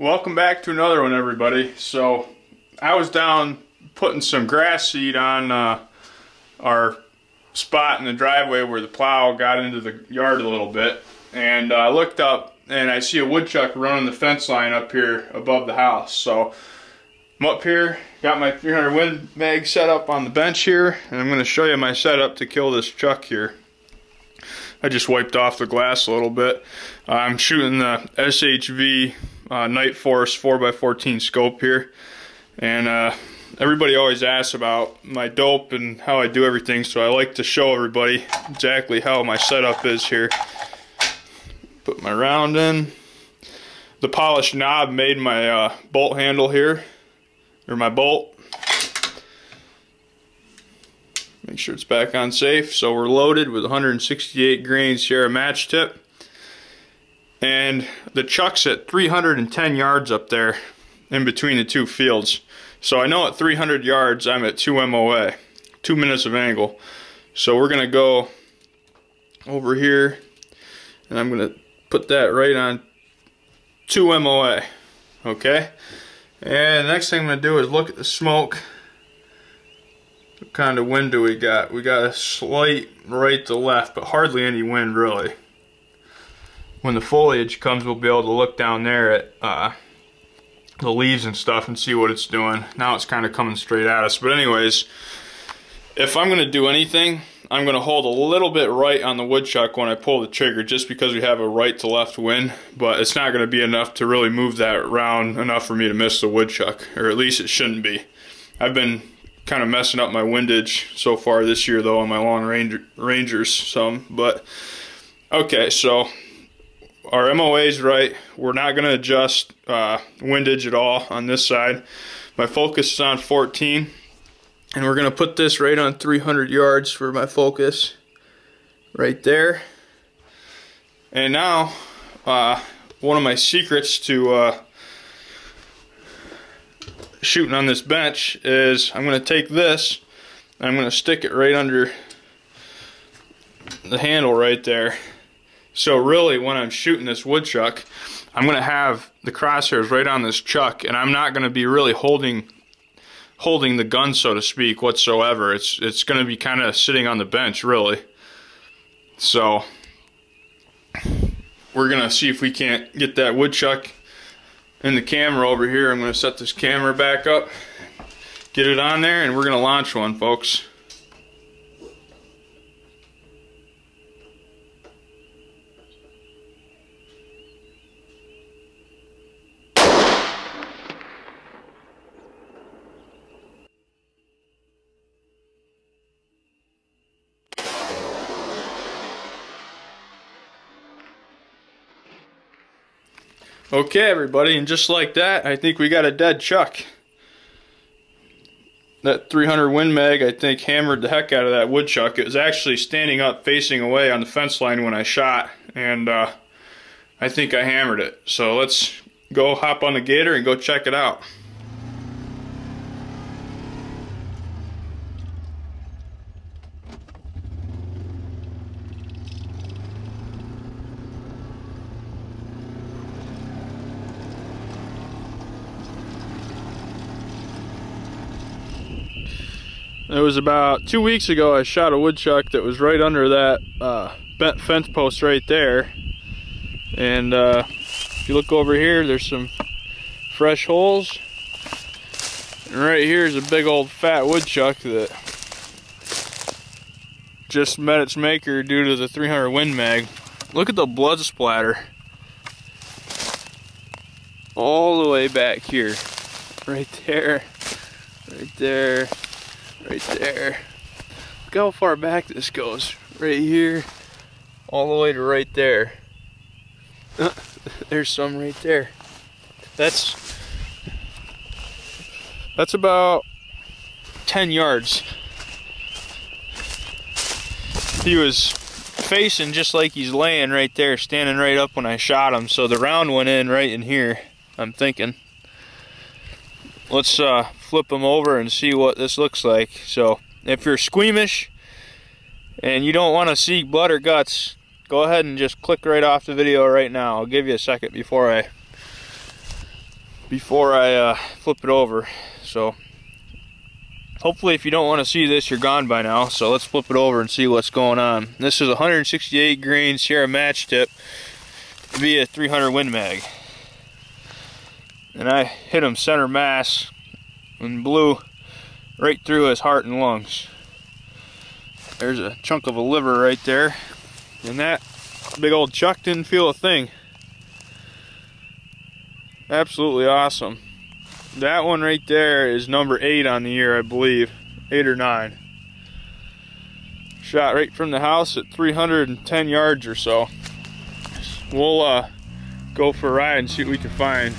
Welcome back to another one, everybody. So, I was down putting some grass seed on uh, our spot in the driveway where the plow got into the yard a little bit. And uh, I looked up and I see a woodchuck running the fence line up here above the house. So, I'm up here, got my 300 Win Mag set up on the bench here, and I'm going to show you my setup to kill this chuck here. I just wiped off the glass a little bit. Uh, I'm shooting the SHV uh, Nightforce 4x14 scope here. And uh, everybody always asks about my dope and how I do everything, so I like to show everybody exactly how my setup is here. Put my round in. The polished knob made my uh, bolt handle here, or my bolt. Make sure it's back on safe. So we're loaded with 168 grain Sierra match tip. And the chuck's at 310 yards up there in between the two fields. So I know at 300 yards I'm at 2 MOA, 2 minutes of angle. So we're going to go over here and I'm going to put that right on 2 MOA. Okay? And the next thing I'm going to do is look at the smoke what kind of wind do we got? We got a slight right to left, but hardly any wind really. When the foliage comes, we'll be able to look down there at uh, the leaves and stuff and see what it's doing. Now it's kind of coming straight at us. But anyways, if I'm going to do anything, I'm going to hold a little bit right on the woodchuck when I pull the trigger just because we have a right to left wind. But it's not going to be enough to really move that round enough for me to miss the woodchuck. Or at least it shouldn't be. I've been kind of messing up my windage so far this year though on my long range rangers some but okay so our MOA is right we're not going to adjust uh, windage at all on this side my focus is on 14 and we're going to put this right on 300 yards for my focus right there and now uh, one of my secrets to uh, shooting on this bench is I'm going to take this I'm going to stick it right under the handle right there. So really when I'm shooting this woodchuck, I'm going to have the crosshairs right on this chuck and I'm not going to be really holding holding the gun so to speak whatsoever. It's it's going to be kind of sitting on the bench really. So we're going to see if we can't get that woodchuck in the camera over here. I'm going to set this camera back up, get it on there, and we're going to launch one, folks. Okay, everybody, and just like that, I think we got a dead chuck. That 300 Win Mag, I think, hammered the heck out of that woodchuck. It was actually standing up, facing away on the fence line when I shot, and uh, I think I hammered it. So let's go hop on the gator and go check it out. It was about two weeks ago I shot a woodchuck that was right under that uh, bent fence post right there. And uh, if you look over here, there's some fresh holes. And right here is a big old fat woodchuck that just met its maker due to the 300 Win Mag. Look at the blood splatter. All the way back here. Right there. Right there right there. Look how far back this goes. Right here, all the way to right there. Uh, there's some right there. That's that's about 10 yards. He was facing just like he's laying right there, standing right up when I shot him. So the round went in right in here, I'm thinking. Let's uh, flip them over and see what this looks like. So if you're squeamish and you don't want to see blood or guts, go ahead and just click right off the video right now. I'll give you a second before I before I uh, flip it over. So hopefully if you don't want to see this, you're gone by now. So let's flip it over and see what's going on. This is 168 grain Sierra match tip via 300 Win Mag. And I hit him center mass and blew right through his heart and lungs. There's a chunk of a liver right there. And that big old chuck didn't feel a thing. Absolutely awesome. That one right there is number eight on the year, I believe. Eight or nine. Shot right from the house at 310 yards or so. We'll uh, go for a ride and see what we can find.